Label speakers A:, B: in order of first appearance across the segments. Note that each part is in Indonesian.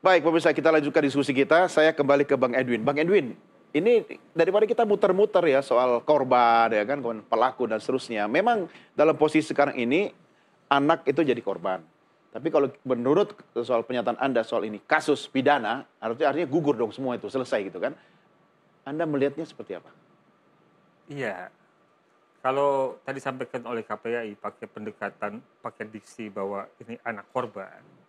A: Baik, pemirsa kita lanjutkan diskusi kita. Saya kembali ke Bang Edwin. Bang Edwin, ini daripada kita muter-muter ya soal korban ya kan, pelaku dan seterusnya. Memang dalam posisi sekarang ini anak itu jadi korban. Tapi kalau menurut soal pernyataan Anda soal ini kasus pidana, artinya artinya gugur dong semua itu selesai gitu kan? Anda melihatnya seperti apa?
B: Iya. Kalau tadi sampaikan oleh KPI pakai pendekatan, pakai diksi bahwa ini anak korban,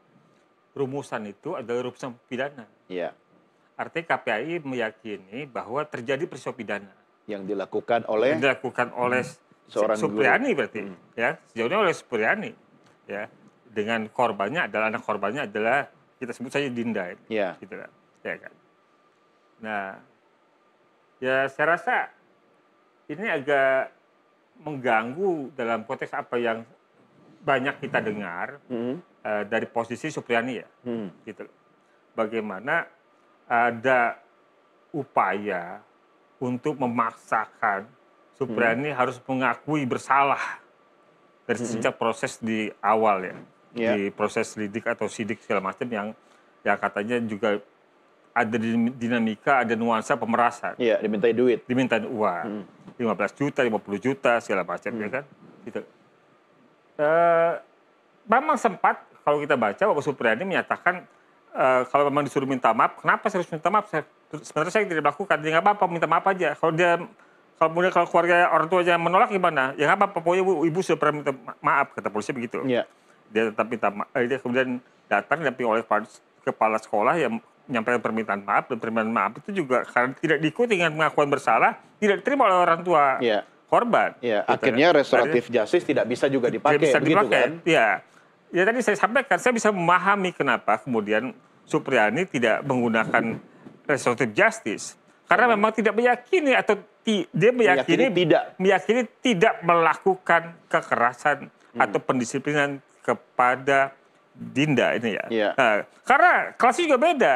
B: rumusan itu adalah rumusan pidana.
A: Iya.
B: Artinya KPI meyakini bahwa terjadi peristiwa pidana
A: yang dilakukan oleh
B: yang dilakukan oleh seorang Supriyani guru. berarti hmm. ya sejauh ini oleh Supriyani ya dengan korbannya adalah anak korbannya adalah kita sebut saja Dinda
A: ya.
B: gitu ya kan nah ya saya rasa ini agak mengganggu dalam konteks apa yang banyak kita dengar hmm. Uh, dari posisi Supriyani ya hmm. gitu bagaimana ada upaya untuk memaksakan Supriyani hmm. harus mengakui bersalah dari hmm. sejak proses di awal ya, yeah. di proses lidik atau sidik segala macam yang yang katanya juga ada dinamika, ada nuansa pemerasan.
A: Iya, dimintai duit.
B: Dimintai uang. Hmm. 15 juta, 50 juta, segala macam, ya hmm. ya kan? Gitu. Uh, memang sempat, kalau kita baca, Bapak Supriyani menyatakan, uh, kalau memang disuruh minta maaf, kenapa saya harus minta maaf? Saya, sebenarnya saya tidak melakukan, dia nggak apa-apa, minta maaf aja. Kalau dia kalau kemudian kalau keluarga orang tuanya menolak gimana? Ya nggak apa-apa, pokoknya ibu, ibu sudah pernah minta maaf, kata polisi begitu.
A: Yeah.
B: Dia tetap minta maaf, eh, dia kemudian datang didampingi oleh kepala sekolah yang menyampaikan permintaan maaf dan permintaan maaf itu juga karena tidak diikuti dengan pengakuan bersalah, tidak diterima oleh orang tua yeah. korban.
A: Yeah. Gitu. Akhirnya restoratif justice tidak bisa juga dipakai, tidak bisa begitu dipakai. kan?
B: Ya. Ya tadi saya sampaikan, saya bisa memahami kenapa kemudian Supriyani tidak menggunakan restoratif justice karena hmm. memang tidak meyakini atau ti, dia meyakini, meyakini tidak meyakini tidak melakukan kekerasan hmm. atau pendisiplinan kepada Dinda ini ya.
A: ya.
B: Nah, karena kelasnya juga beda.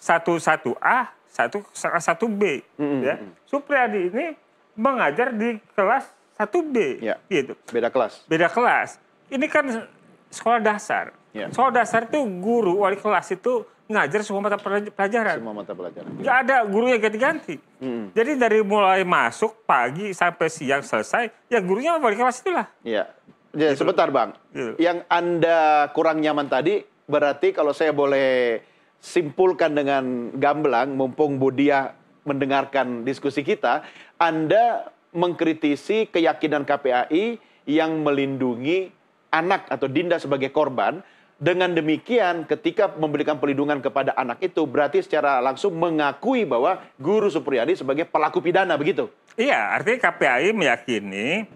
B: Satu satu A, satu satu B. Hmm. Ya. Supriyadi ini mengajar di kelas satu B.
A: Ya. Gitu. Beda kelas.
B: Beda kelas. Ini kan sekolah dasar. Ya. Sekolah dasar itu guru wali kelas itu ngajar semua mata pelajaran.
A: Semua mata pelajaran.
B: Gak ada gurunya ganti-ganti. Hmm. Jadi dari mulai masuk pagi sampai siang selesai, ya gurunya wali kelas itulah.
A: Iya. Ya, gitu. sebentar bang. Gitu. Yang anda kurang nyaman tadi berarti kalau saya boleh simpulkan dengan gamblang, mumpung Budia mendengarkan diskusi kita, anda mengkritisi keyakinan KPAI yang melindungi anak atau Dinda sebagai korban, dengan demikian, ketika memberikan perlindungan kepada anak itu, berarti secara langsung mengakui bahwa Guru Supriyadi sebagai pelaku pidana, begitu?
B: Iya, artinya KPAI meyakini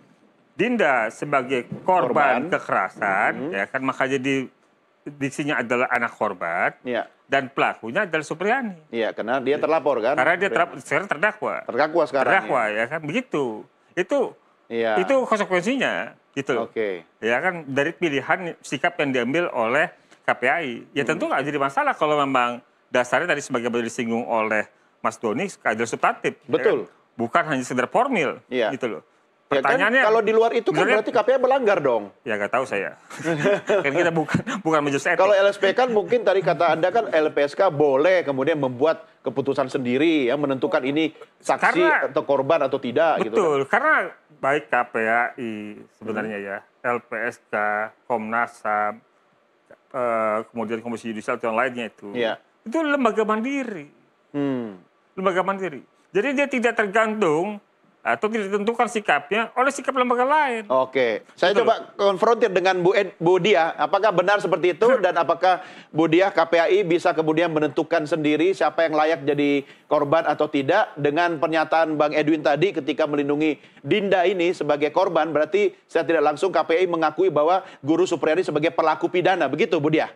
B: Dinda sebagai korban, korban. kekerasan, hmm. ya kan makanya di diksinya adalah anak korban,
A: ya.
B: dan pelakunya adalah Supriyani.
A: Iya, karena dia terlapor kan?
B: Karena dia terlapor, sekarang terdakwa.
A: Terdakwa sekarang.
B: Terdakwa ya, ya kan, begitu. Itu, ya. itu konsekuensinya gitu.
A: Oke.
B: Okay. Ya kan dari pilihan sikap yang diambil oleh KPAI. Ya hmm. tentu nggak jadi masalah kalau memang dasarnya tadi sebagai disinggung oleh Mas Doni keadilan substantif.
A: Betul.
B: Ya kan? Bukan hanya sekedar formil
A: iya.
B: gitu loh.
A: Ya kan, kalau di luar itu kan berarti KPI melanggar dong.
B: Ya nggak tahu saya. kan kita bukan bukan majelis etik.
A: Kalau LSP kan mungkin tadi kata Anda kan LPSK boleh kemudian membuat keputusan sendiri ya menentukan ini saksi karena, atau korban atau tidak
B: betul, gitu. Betul, kan. karena baik KPAI sebenarnya hmm. ya, LPSK, Komnas HAM, uh, kemudian Komisi Yudisial yang lainnya itu.
A: Ya.
B: Itu lembaga mandiri.
A: Hmm.
B: Lembaga mandiri. Jadi dia tidak tergantung atau tidak ditentukan sikapnya oleh sikap lembaga lain.
A: Oke, saya Betul. coba konfrontir dengan Bu, Ed, Bu Dia, apakah benar seperti itu dan apakah Bu Dia KPAI bisa kemudian menentukan sendiri siapa yang layak jadi korban atau tidak dengan pernyataan Bang Edwin tadi ketika melindungi Dinda ini sebagai korban berarti saya tidak langsung KPAI mengakui bahwa Guru Supriyadi sebagai pelaku pidana, begitu Bu Dia?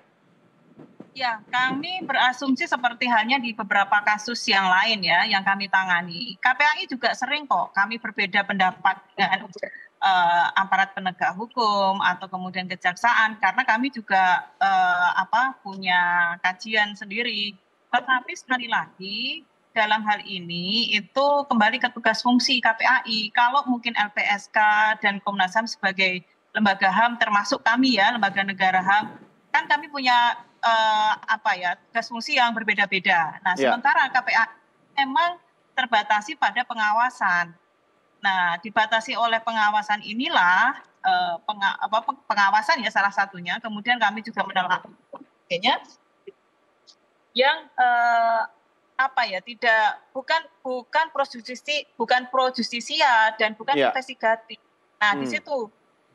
C: Ya, kami berasumsi seperti halnya di beberapa kasus yang lain ya, yang kami tangani. KPAI juga sering kok kami berbeda pendapat dengan uh, aparat penegak hukum atau kemudian kejaksaan, karena kami juga uh, apa punya kajian sendiri. Tetapi sekali lagi dalam hal ini itu kembali ke tugas fungsi KPAI. Kalau mungkin LPSK dan Komnas HAM sebagai lembaga HAM termasuk kami ya lembaga negara HAM kan kami punya uh, apa ya tugas fungsi yang berbeda-beda. Nah, yeah. sementara KPA memang terbatasi pada pengawasan. Nah, dibatasi oleh pengawasan inilah uh, penga, apa, pengawasan ya salah satunya. Kemudian kami juga mendalami yang uh, apa ya tidak bukan bukan pro justisi bukan pro justisia dan bukan yeah. investigatif. Nah hmm. di situ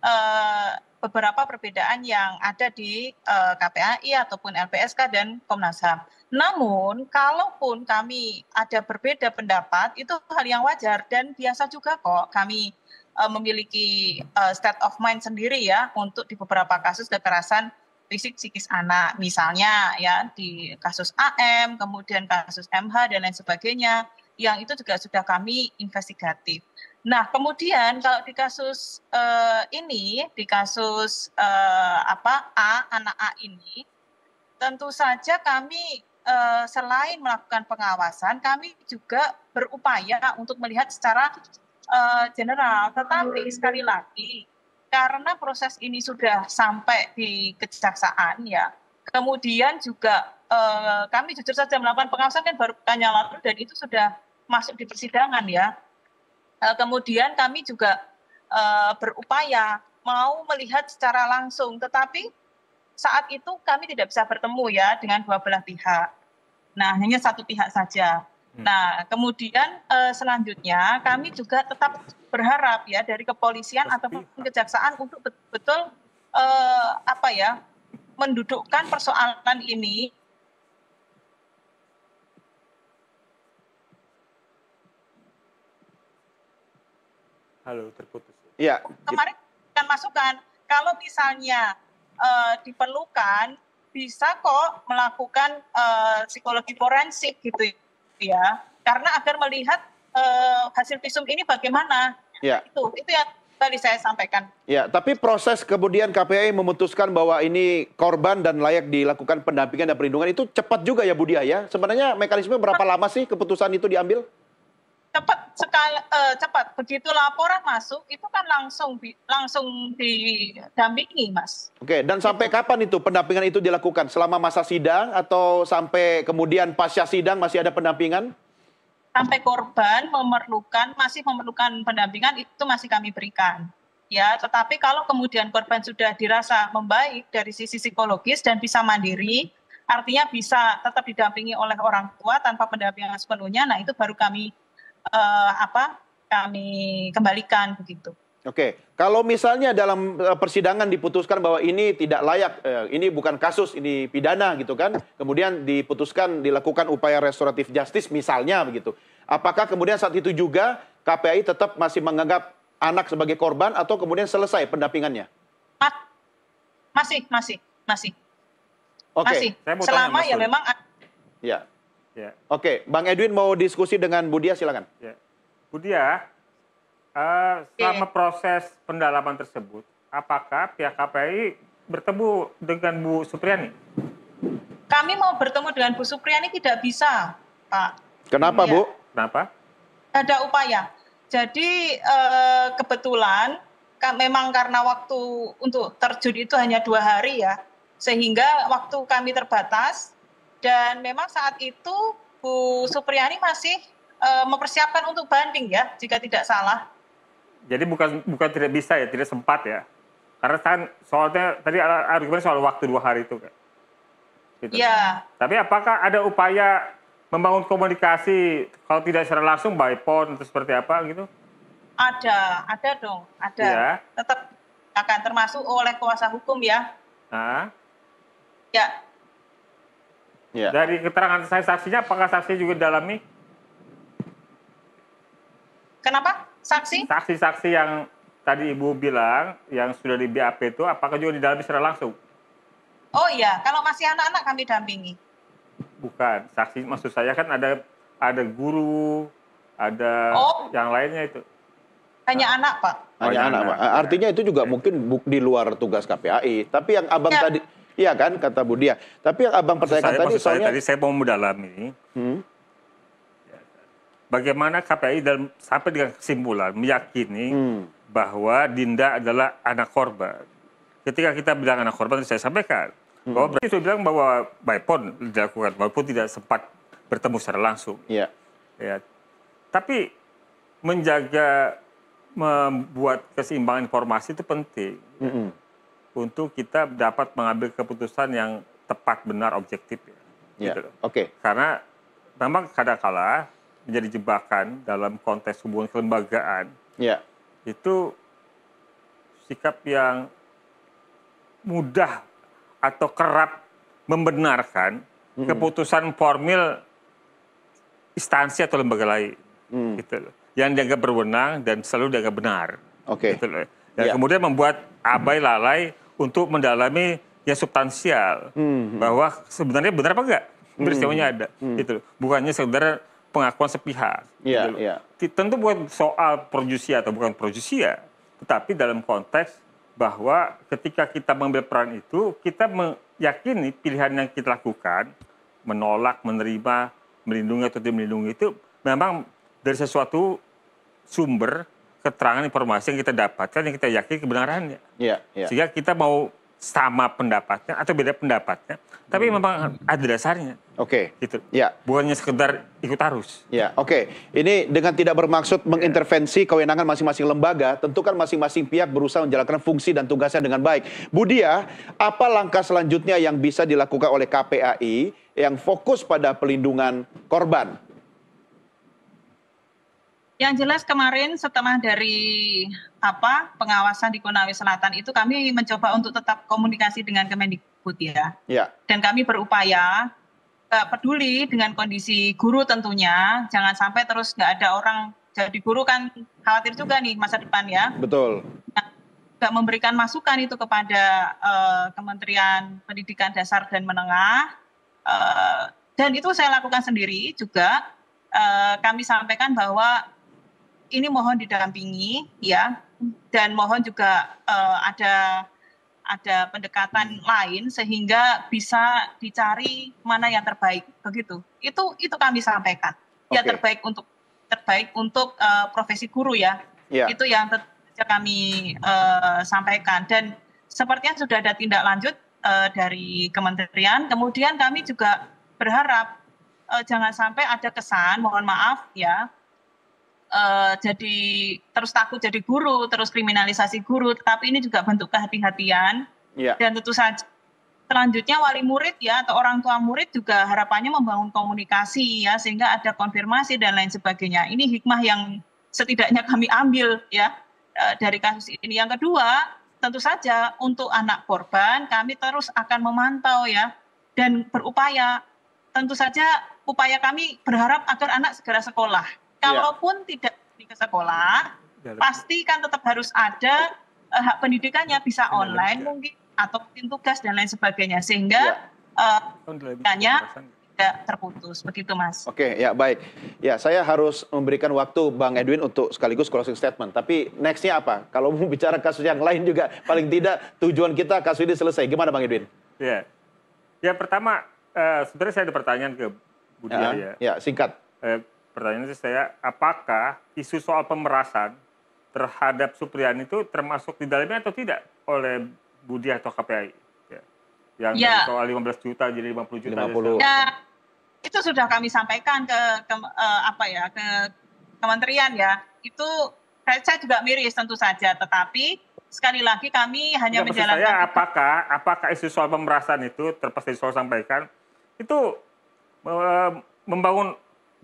C: uh, beberapa perbedaan yang ada di uh, KPAI ataupun LPSK dan Komnas HAM. Namun kalaupun kami ada berbeda pendapat itu hal yang wajar dan biasa juga kok kami uh, memiliki uh, state of mind sendiri ya untuk di beberapa kasus kekerasan fisik psikis anak misalnya ya di kasus AM kemudian kasus MH dan lain sebagainya yang itu juga sudah kami investigatif. Nah kemudian kalau di kasus uh, ini di kasus uh, apa A anak A ini tentu saja kami uh, selain melakukan pengawasan kami juga berupaya untuk melihat secara uh, general tetapi sekali lagi karena proses ini sudah sampai di kejaksaan ya, kemudian juga eh, kami jujur saja melakukan pengawasan kan baru tanya lalu dan itu sudah masuk di persidangan ya. Eh, kemudian kami juga eh, berupaya mau melihat secara langsung, tetapi saat itu kami tidak bisa bertemu ya dengan dua belah pihak. Nah, hanya satu pihak saja. Hmm. Nah, kemudian uh, selanjutnya kami juga tetap berharap ya dari kepolisian ataupun kejaksaan untuk betul-betul apa ya mendudukkan persoalan ini
B: Halo, terputus.
C: Iya. Kemarin kan masukan kalau misalnya uh, diperlukan bisa kok melakukan uh, psikologi forensik gitu ya karena agar melihat uh, hasil visum ini bagaimana ya. itu itu yang tadi saya sampaikan.
A: Ya, tapi proses kemudian KPI memutuskan bahwa ini korban dan layak dilakukan pendampingan dan perlindungan itu cepat juga ya Budia ya. Sebenarnya mekanisme berapa lama sih keputusan itu diambil?
C: Cepat sekali uh, cepat begitu laporan masuk itu kan langsung langsung didampingi mas.
A: Oke dan sampai gitu. kapan itu pendampingan itu dilakukan selama masa sidang atau sampai kemudian pasca sidang masih ada pendampingan?
C: Sampai korban memerlukan masih memerlukan pendampingan itu masih kami berikan ya tetapi kalau kemudian korban sudah dirasa membaik dari sisi psikologis dan bisa mandiri artinya bisa tetap didampingi oleh orang tua tanpa pendampingan sepenuhnya nah itu baru kami uh, apa kami kembalikan begitu.
A: Oke, kalau misalnya dalam eh, persidangan diputuskan bahwa ini tidak layak, eh, ini bukan kasus, ini pidana gitu kan, kemudian diputuskan dilakukan upaya restoratif justice misalnya begitu, apakah kemudian saat itu juga KPI tetap masih menganggap anak sebagai korban atau kemudian selesai pendampingannya?
C: Masih, masih, masih. Oke. Masih. Selama ya memang.
A: Ya. Ya. Oke, Bang Edwin mau diskusi dengan Budia, silakan.
B: Ya. Budia, uh, selama proses pendalaman tersebut, apakah pihak KPI bertemu dengan Bu Supriyani?
C: Kami mau bertemu dengan Bu Supriyani tidak bisa, Pak.
A: Kenapa, ya. Bu?
B: Kenapa?
C: Ada upaya. Jadi uh, kebetulan memang karena waktu untuk terjun itu hanya dua hari ya, sehingga waktu kami terbatas dan memang saat itu Bu Supriyani masih uh, mempersiapkan untuk banding ya, jika tidak salah.
B: Jadi bukan bukan tidak bisa ya, tidak sempat ya. Karena kan soalnya tadi argumen soal waktu dua hari itu kan.
C: Gitu. Ya.
B: Tapi apakah ada upaya membangun komunikasi kalau tidak secara langsung by phone atau seperti apa gitu?
C: Ada, ada dong, ada. Ya. Tetap akan termasuk oleh kuasa hukum ya.
B: Nah.
C: Ya,
B: Ya. Dari keterangan saya saksinya, apakah saksi juga dalami?
C: Kenapa? Saksi?
B: Saksi-saksi yang tadi Ibu bilang, yang sudah di BAP itu, apakah juga didalami secara langsung?
C: Oh iya, kalau masih anak-anak kami dampingi.
B: Bukan, saksi maksud saya kan ada ada guru, ada oh. yang lainnya itu.
C: Hanya nah. anak, Pak.
A: Hanya oh, anak, anak, Pak. Artinya itu juga mungkin di luar tugas KPAI. Tapi yang abang ya. tadi Iya kan kata Budia. Tapi yang abang pertanyakan saya, tadi
B: soalnya tadi saya mau mendalami. Hmm? Bagaimana KPI dan sampai dengan kesimpulan meyakini hmm. bahwa Dinda adalah anak korban. Ketika kita bilang anak korban, saya sampaikan Hmm. Bahwa berarti saya bilang bahwa by phone dilakukan, walaupun tidak sempat bertemu secara langsung.
A: Iya.
B: Ya. Tapi menjaga membuat keseimbangan informasi itu penting
A: Mm -mm.
B: Untuk kita dapat mengambil keputusan yang tepat, benar, objektif. Ya.
A: Iya.
B: Gitu.
A: Oke.
B: Karena memang kadang-kala menjadi jebakan dalam konteks hubungan kelembagaan
A: Iya.
B: itu sikap yang mudah atau kerap membenarkan
A: Mm-mm.
B: keputusan formil instansi atau lembaga lain
A: Hmm.
B: gitu loh. Yang dianggap berwenang dan selalu dianggap benar.
A: Oke.
B: Gitu loh. Dan
A: Ya.
B: kemudian membuat abai lalai untuk mendalami yang substansial
A: Hmm.
B: bahwa sebenarnya benar apa enggak peristiwanya ada
A: Hmm.
B: loh. bukannya sekedar pengakuan sepihak
A: Iya,
B: gitu. Ti- tentu bukan soal projusia atau bukan projusia tetapi dalam konteks bahwa ketika kita mengambil peran itu kita meyakini pilihan yang kita lakukan menolak menerima melindungi atau tidak melindungi itu memang dari sesuatu sumber keterangan informasi yang kita dapatkan yang kita yakini kebenarannya
A: Iya, iya.
B: sehingga kita mau sama pendapatnya atau beda pendapatnya, tapi memang ada dasarnya,
A: Oke.
B: gitu.
A: Ya.
B: Bukannya sekedar ikut arus.
A: Ya, oke. Ini dengan tidak bermaksud mengintervensi kewenangan masing-masing lembaga, tentu kan masing-masing pihak berusaha menjalankan fungsi dan tugasnya dengan baik. Budia, apa langkah selanjutnya yang bisa dilakukan oleh KPAI yang fokus pada pelindungan korban?
C: Yang jelas kemarin setelah dari apa pengawasan di Konawe Selatan itu kami mencoba untuk tetap komunikasi dengan Kemendikbud ya.
A: Ya,
C: Dan kami berupaya eh, peduli dengan kondisi guru tentunya. Jangan sampai terus nggak ada orang jadi guru kan khawatir juga nih masa depan ya.
A: betul.
C: Nggak memberikan masukan itu kepada eh, Kementerian Pendidikan Dasar dan Menengah. Eh, dan itu saya lakukan sendiri juga. Kami sampaikan bahwa ini mohon didampingi ya. Dan mohon juga eh, ada ada pendekatan lain sehingga bisa dicari mana yang terbaik begitu. Itu itu kami sampaikan. Ya
A: Oke.
C: terbaik untuk terbaik untuk eh, profesi guru ya.
A: Ya,
C: itu yang kami eh, sampaikan. Dan sepertinya sudah ada tindak lanjut eh, dari kementerian. Kemudian kami juga berharap eh, jangan sampai ada kesan mohon maaf ya eh, jadi terus takut jadi guru terus kriminalisasi guru tetapi ini juga bentuk kehati-hatian
A: ya,
C: dan tentu saja selanjutnya wali murid ya atau orang tua murid juga harapannya membangun komunikasi ya sehingga ada konfirmasi dan lain sebagainya. Ini hikmah yang setidaknya kami ambil ya eh, dari kasus ini. Yang kedua, tentu saja untuk anak korban kami terus akan memantau ya dan berupaya tentu saja upaya kami berharap agar anak segera sekolah. Kalaupun tidak di ke sekolah, pasti kan tetap harus ada eh, hak pendidikannya bisa
B: Benar,
C: online
B: benar.
C: mungkin atau bikin tugas dan lain sebagainya sehingga
A: Ya.
C: eh,
B: Tanya.
C: tidak terputus begitu mas.
A: Oke, ya baik. Ya, saya harus memberikan waktu Bang Edwin untuk sekaligus closing statement. Tapi nextnya apa? Kalau mau bicara kasus yang lain juga, paling tidak tujuan kita kasus ini selesai. Gimana Bang Edwin?
B: Ya. Ya pertama, eh, sebenarnya saya ada pertanyaan ke Budi ya.
A: Ya, ya, singkat.
B: Eh, pertanyaan saya, apakah isu soal pemerasan terhadap Supriyan itu termasuk di dalamnya atau tidak oleh Budi atau KPI? Ya. Yang
C: Ya.
B: soal 15 juta jadi 50 juta.
A: 50.
B: aja.
C: Ya itu sudah kami sampaikan ke, ke eh, apa ya ke kementerian ya itu saya saya juga miris tentu saja tetapi sekali lagi kami hanya
B: Enggak, maksud saya
C: menjalankan
B: apakah apakah isu soal pemerasan itu terlepas dari soal sampaikan itu eh, membangun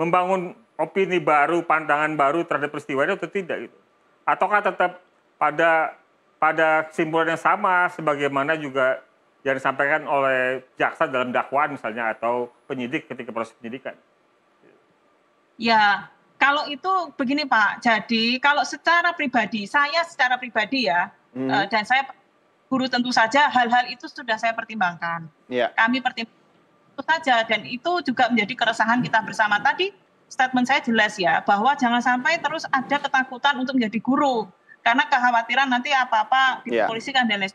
B: membangun opini baru, pandangan baru terhadap peristiwa itu atau tidak gitu. Ataukah tetap pada pada kesimpulan yang sama sebagaimana juga yang disampaikan oleh jaksa dalam dakwaan misalnya atau penyidik ketika proses penyidikan.
C: Ya, kalau itu begini Pak. Jadi kalau secara pribadi, saya secara pribadi ya,
A: Hmm.
C: eh, dan saya guru tentu saja hal-hal itu sudah saya pertimbangkan.
A: Ya,
C: Kami pertimbangkan saja dan itu juga menjadi keresahan kita bersama tadi. Statement saya jelas ya bahwa jangan sampai terus ada ketakutan untuk menjadi guru karena kekhawatiran nanti apa-apa
A: Ya.
C: dipolisikan dan lain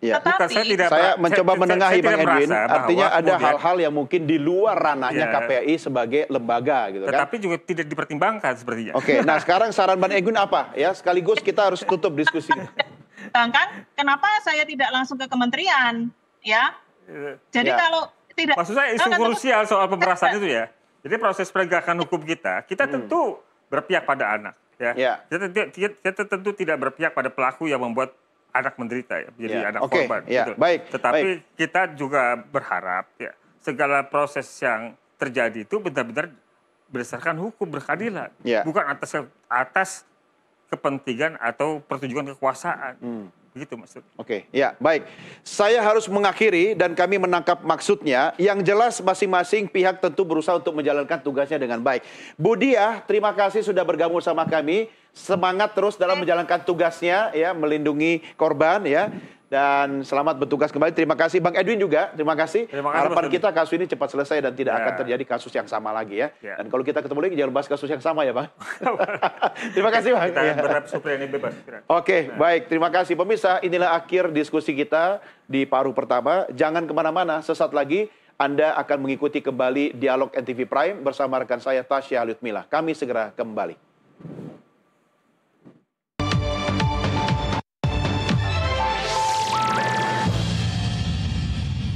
A: ya.
C: Tetapi
B: Bukan, saya tidak-
A: Saya mencoba
B: saya-
A: menengahi
B: saya
A: Bang
B: tidak
A: Edwin, artinya
B: bahwa
A: ada hal-hal yang mungkin di luar ranahnya
B: Ya.
A: KPI sebagai lembaga gitu kan.
B: Tetapi juga tidak dipertimbangkan sepertinya.
A: Oke, nah sekarang saran Bang Edwin apa? Ya, sekaligus kita harus tutup diskusi.
C: Sedangkan kenapa saya tidak langsung ke kementerian ya? Jadi
A: Ya.
C: kalau tidak
B: Maksud saya isu krusial soal pemerasan itu ya. Jadi proses penegakan hukum kita, kita tentu berpihak pada anak. Ya.
A: Ya.
B: Kita, kita, kita tentu tidak berpihak pada pelaku yang membuat anak menderita ya, jadi
A: Ya.
B: anak
A: Oke,
B: korban.
A: ya,
B: gitu.
A: baik,
B: Tetapi
A: baik.
B: kita juga berharap ya segala proses yang terjadi itu benar-benar berdasarkan hukum berkeadilan,
A: Ya.
B: bukan atas atas kepentingan atau pertunjukan kekuasaan.
A: Hmm.
B: Begitu maksud.
A: Oke, ya baik. Saya harus mengakhiri dan kami menangkap maksudnya. Yang jelas masing-masing pihak tentu berusaha untuk menjalankan tugasnya dengan baik. Bu Diah, terima kasih sudah bergabung sama kami. Semangat terus dalam menjalankan tugasnya, ya melindungi korban, ya. Dan selamat bertugas kembali. Terima kasih Bang Edwin juga. Terima kasih.
B: Terima kasih,
A: Harapan kita kasus ini cepat selesai dan tidak
B: Ya.
A: akan terjadi kasus yang sama lagi ya.
B: Ya.
A: Dan kalau kita ketemu lagi jangan bahas kasus yang sama ya, Bang. terima kasih, Bang.
B: Kita
A: Ya.
B: berharap supaya ini bebas.
A: Oke, baik. Terima kasih pemirsa. Inilah akhir diskusi kita di paruh pertama. Jangan ke mana-mana. Sesaat lagi Anda akan mengikuti kembali dialog NTV Prime bersama rekan saya Tasya Lutmila. Kami segera kembali.